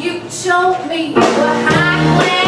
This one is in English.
You told me you were high class.